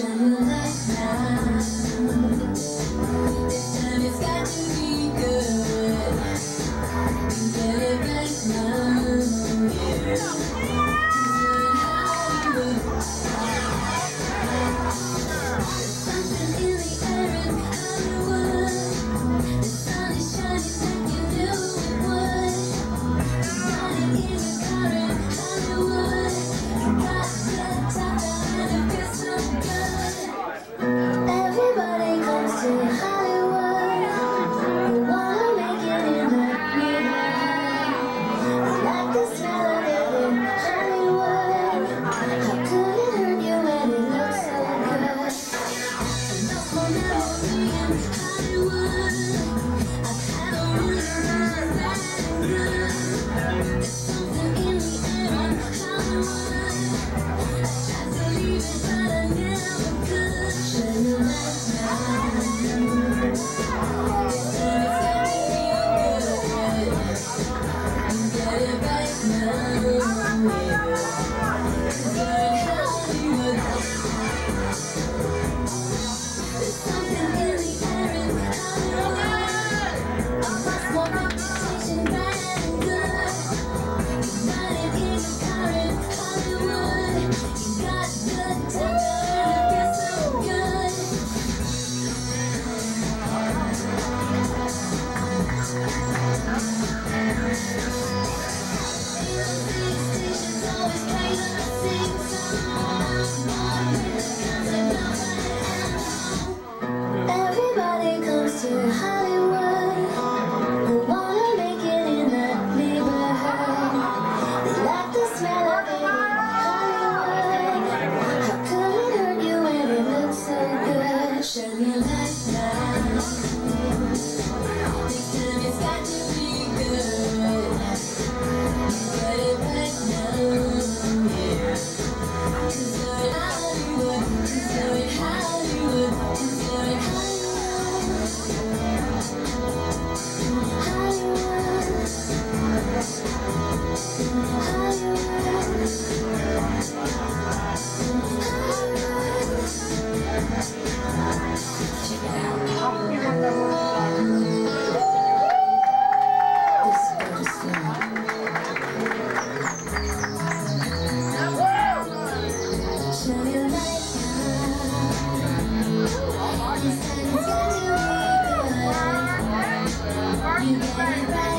什么？You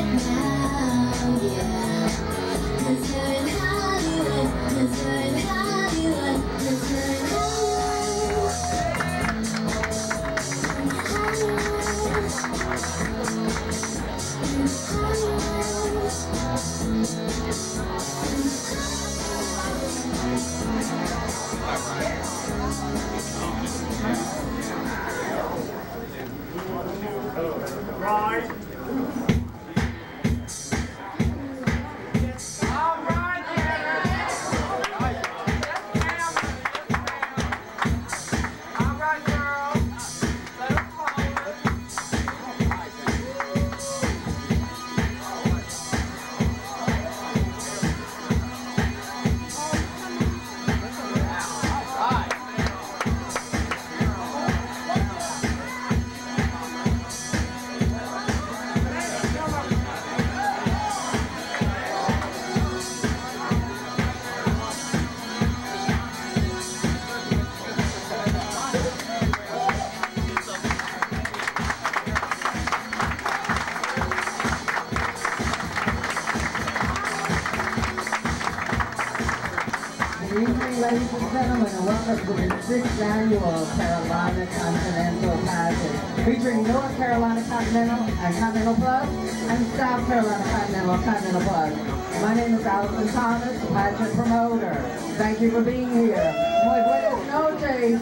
ladies and gentlemen, and welcome to the sixth annual Carolina Continental Pageant, featuring North Carolina Continental and Continental Plus, and South Carolina Continental and Continental Plus. My name is Alyson Thomas, pageant promoter. Thank you for being here. Muy buenas noches,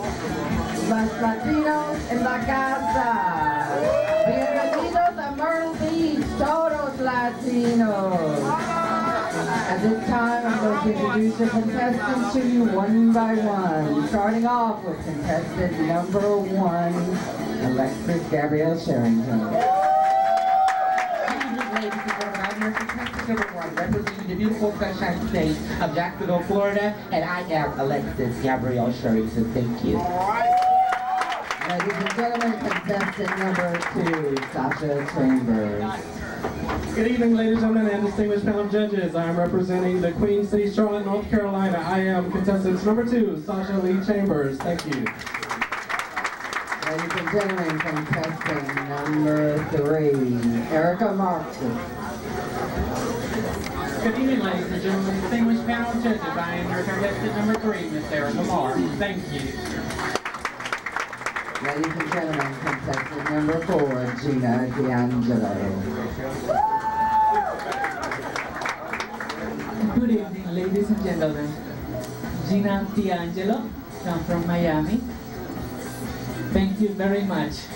los Latinos en la casa. Bienvenidos a Myrtle Beach, todos Latinos. At this time, To introduce the contestants to you one by one, starting off with contestant number one, Alexis Gabrielle Sherrington. Ladies and gentlemen, I'm your contestant number one, representing the beautiful sunshine state of Jacksonville, Florida, and I am Alexis Gabrielle Sherrington. Thank you. Ladies and gentlemen, contestant number two, Sasha Chambers. Good evening, ladies and gentlemen, and distinguished panel of judges. I am representing the Queen City, Charlotte, North Carolina. I am contestant number two, Sasha Lee Chambers. Thank you. Ladies and gentlemen, contestant number three, Erica Martin. Good evening, ladies and gentlemen, distinguished panel of judges. I am your contestant number three, Miss Sarah Lamar. Thank you. Ladies and gentlemen, contestant number four, Gina D'Angelo. Good evening, ladies and gentlemen. Gina D'Angelo, come from Miami. Thank you very much.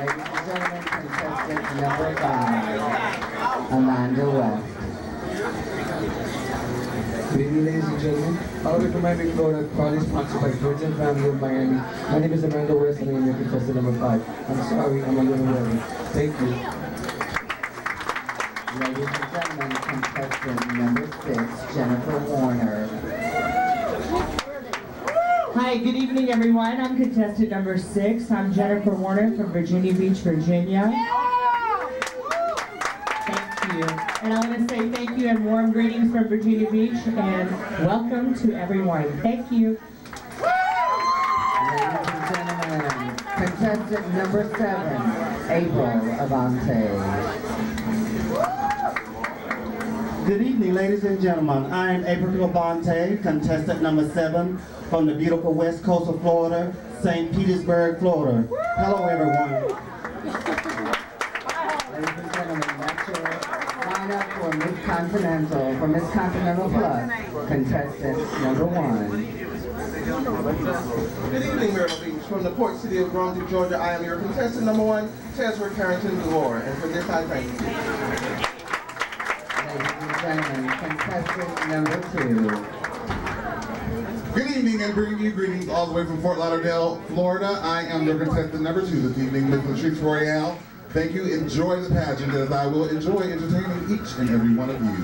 Ladies and gentlemen, contestant number five, Amanda West. Good evening, ladies and gentlemen. All the way from Miami, Florida, proudly sponsored by Virgin Family of Miami. My name is Amanda West, and I am your contestant number five. I'm sorry, I'm a little early. Thank you. Ladies and gentlemen, contestant number six, Jennifer Warner. Hi, good evening, everyone. I'm contestant number six. I'm Jennifer Warner from Virginia Beach, Virginia. Thank you. And I want to say thank you and warm greetings from Virginia Beach and welcome to everyone. Thank you. Ladies and gentlemen, contestant number seven, April Avante. Good evening, ladies and gentlemen. I am April Avante, contestant number seven from the beautiful west coast of Florida, St. Petersburg, Florida. Hello, everyone. Ladies and gentlemen, that's your lineup for Miss Continental, for Miss Continental Plus, contestant number one. Good evening, Myrtle Beach. From the port city of Brunswick, Georgia, I am your contestant number one, Tesra Carrington Delore, and for this I thank you. Ladies and gentlemen, contestant number two. Good evening and bringing you greetings all the way from Fort Lauderdale, Florida. I am your contestant number two this evening, Miss Latrice Royale. Thank you. Enjoy the pageant as I will enjoy entertaining each and every one of you.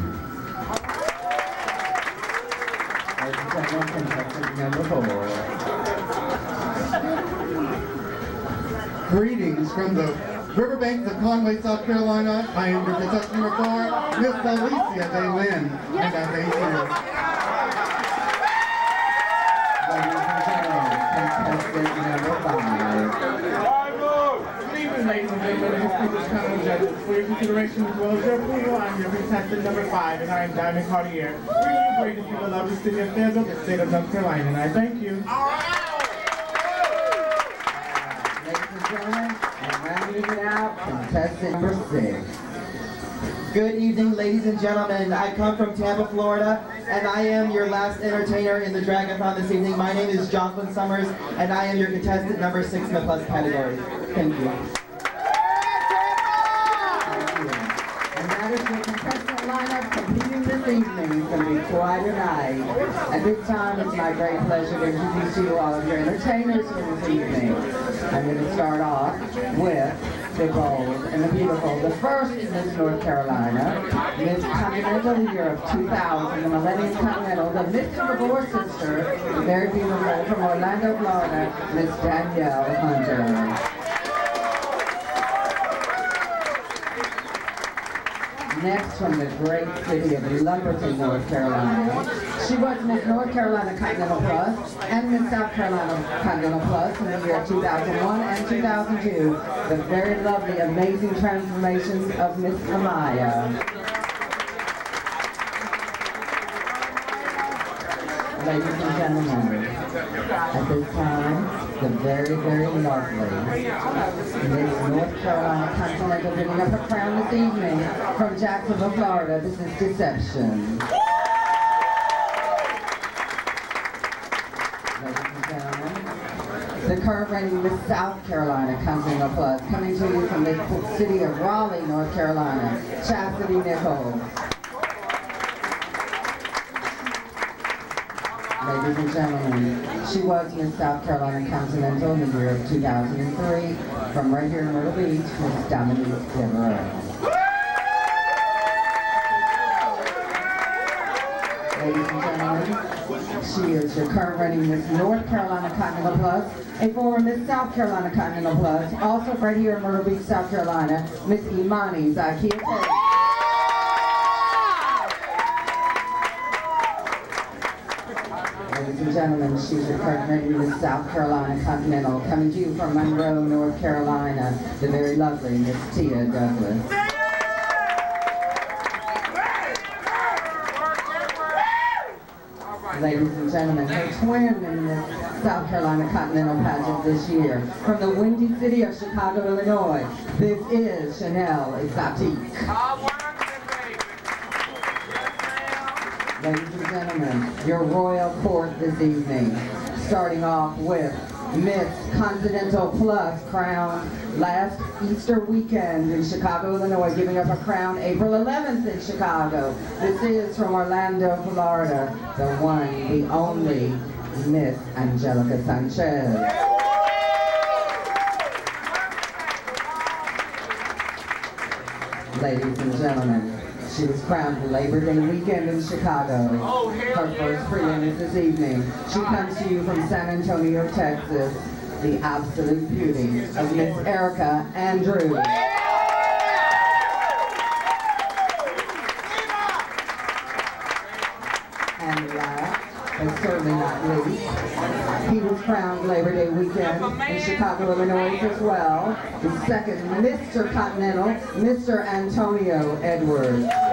Greetings from the riverbanks of Conway, South Carolina. I am your contestant number four, Miss Alicia Day Lynn. And I thank you and gentlemen, contestant number five. Good evening, evening, my distinguished of judges. For your consideration as well as your approval, I'm your contestant number five, and I am Diamond Cartier, We bringing you greatness from the lovely city of Fayetteville, the state of North Carolina, and I thank you. Ladies and gentlemen, and rounding it out, contestant number six. Good evening, ladies and gentlemen. I come from Tampa, Florida, and I am your last entertainer in the Dragathon this evening. My name is Jocelyn Summers, and I am your contestant number six in the plus category. Thank you. Evening. It's going to be quite a night. At this time, it's my great pleasure to introduce you all of your entertainers for this evening. I'm going to start off with the bold and the beautiful. The first is Miss North Carolina, Miss Continental Year of 2000, the Millennium Continental, the Miss Gabor sister, the very beautiful from Orlando, Florida, Miss Danielle Hunter. Next from the great city of Lumberton, North Carolina. She was Miss North Carolina Continental Plus and Miss South Carolina Continental Plus in the year 2001 and 2002. The very lovely, amazing transformations of Miss Amaya. Ladies and gentlemen, at this time, the very, very lovely Miss North Carolina Continental giving up her crown this evening from Jacksonville, Florida. This is Deception. The current reigning Miss South Carolina Continental Plus coming to you from the city of Raleigh, North Carolina, Chastity Nichols. Ladies and gentlemen, she was Miss South Carolina Continental in the year of 2003 from right here in Myrtle Beach, Miss Dominique Devereaux. Ladies and gentlemen, she is your current reigning Miss North Carolina Continental Plus, a former Miss South Carolina Continental Plus, also right here in Myrtle Beach, South Carolina, Miss Imani Zakia Ladies and gentlemen, she's your reigning Miss South Carolina Continental, coming to you from Monroe, North Carolina, the very lovely Miss Tia Douglas. Ladies and gentlemen, her twin in the South Carolina Continental pageant this year, from the windy city of Chicago, Illinois, this is Chanel Exotique. Ladies and gentlemen, your royal court this evening, starting off with Miss Continental Plus crown last Easter weekend in Chicago, Illinois, giving up a crown April 11th in Chicago. This is from Orlando, Florida, the one, the only Miss Angelica Sanchez. Ladies and gentlemen, she was crowned Labor Day weekend in Chicago. Her first prelim is this evening. She comes to you from San Antonio, Texas, the absolute beauty of Miss Erica Andrews. And last, but certainly not least, he was crowned Labor Day weekend in Chicago, Illinois as well. The second Mr. Continental, Mr. Antonio Edwards.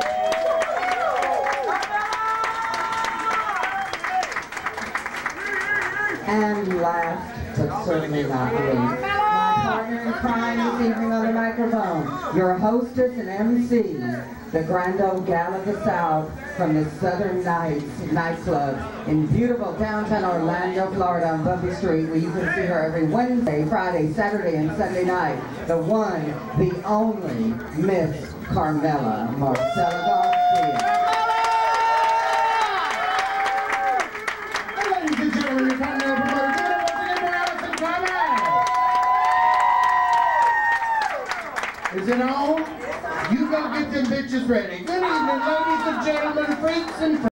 And last, but certainly not least, my partner in crime this evening on the microphone, your hostess and MC, the Grand Ole Gal of the South from the Southern Nights nightclub in beautiful downtown Orlando, Florida on Bumby Street, where you can see her every Wednesday, Friday, Saturday, and Sunday night. The one, the only Miss Carmella Marcella Is it on? You go get them bitches ready. Good evening, ladies and gentlemen, freaks and